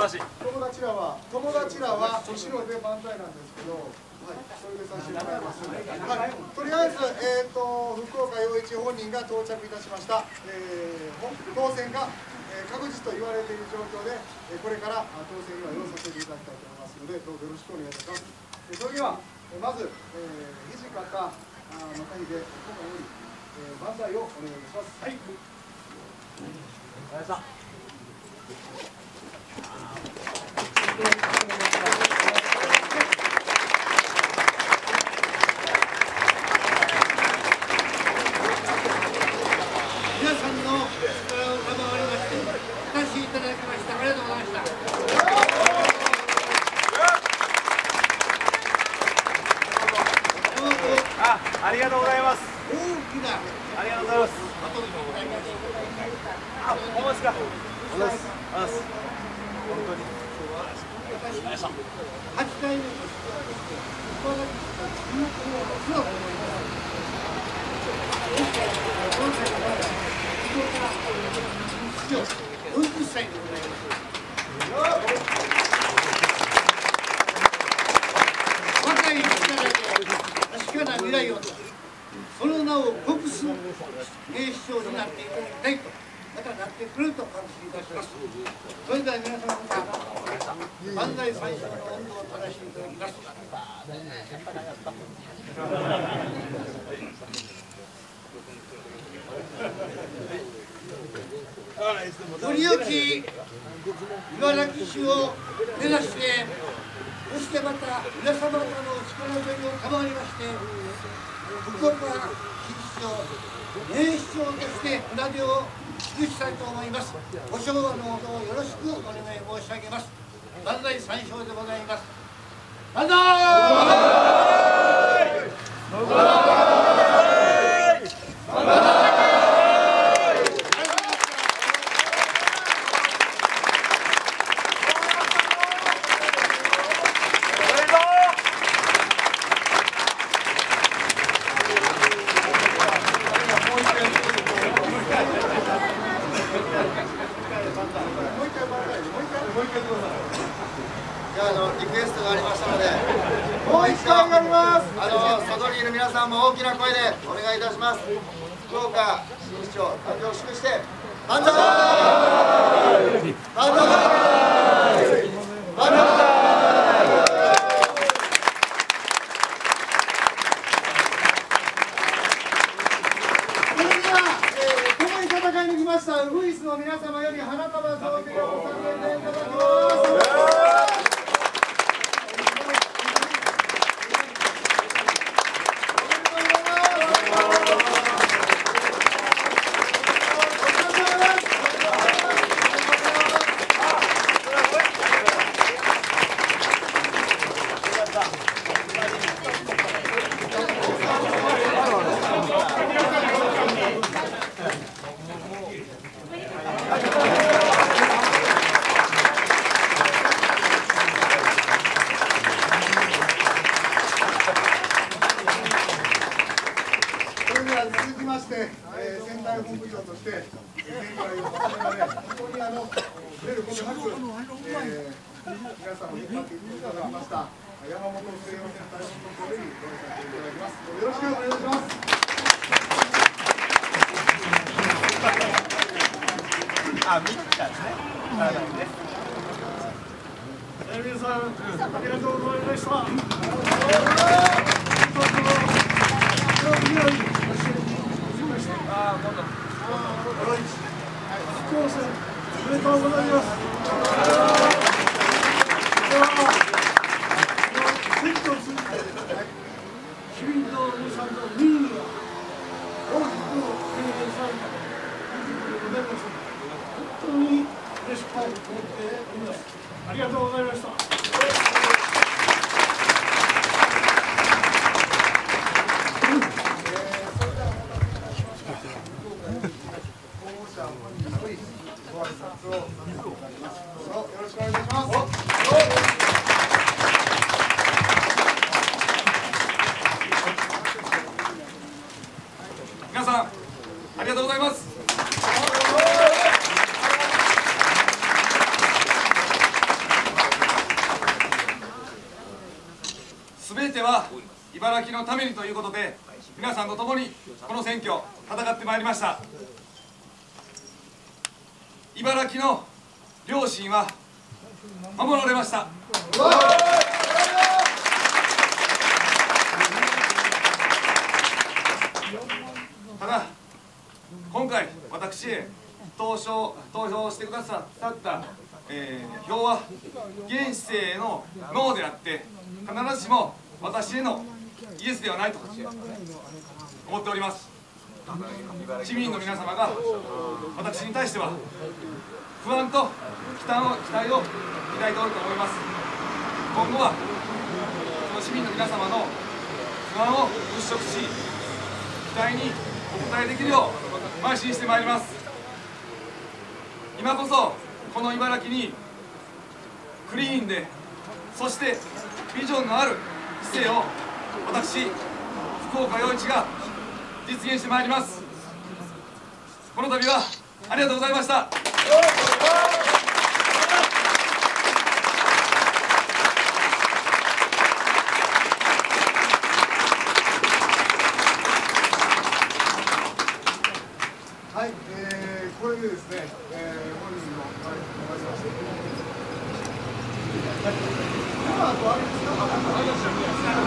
晴らしい。友達らは友達らは後ろで漫才なんですけど、はい、それでさせてもらいます、はい、とりあえず、えーと、福岡陽一本人が到着いたしました、えー、当選が、えー、確実と言われている状況で、えー、これから当選祝いをさせていただきたいと思いますのでどうぞよろしくお願いいたします。えそれでは、えまず、えー、土方あまたひで今回より、えー、漫才をお願いします。はい。お願いします。ありがとうございます。大きな。ありがとうございます。あ、ほんますか？おます。おます。本当に。八回目。40歳でございます。かな未来をその名を国す名市長になっていただきたいとまたなってくると確信いたしますそれでは皆様方万歳三唱の温度を正しいただきますより良き茨城市を目指してそしてまた皆様方の力添えを賜りまして福岡市長名市長として船出を尽くしたいと思います。ご唱和のほどよろしくお願い申し上げます。万歳三唱でございます。万歳がありましたのでもう一回張ります。あの外にいる皆さんも大きな声でお願いいたします。福岡新市長誕生祝して万歳。万歳。万歳。ウグイスの皆様より花束贈呈をさせていただきます。えー、本部長として、前回を始められ、本当にあの、出ることなく、えー、皆さんを引っ張っていただきました。山本聖洋ター本部長よりご挨拶いただきます。よろしくお願いします。あ、見たね。ね。皆さん、ありがとうございました。自民党の皆さの民意を大きく経営されたということでございます本当に嬉しく思っておりますありがとうございましたよろしくお願いします。がとうございます。すべては茨城のためにということで、皆さんと共にこの選挙戦ってまいりました。茨城の両親は守られました。私へ投票投票してくださった、えー票は現市政へのノーであって必ずしも私へのイエスではないと思っております。市民の皆様が私に対しては不安と期待を期待を抱いておると思います。今後はその市民の皆様の不安を払拭し期待にお応えできるよう邁進してまいります。今こそこの茨城にクリーンでそしてビジョンのある市政を私福岡陽一が実現してまいります。この度はありがとうございましたはい、えー、これでですね、えー、本日の会終わりまして。はい、ではあとあれです。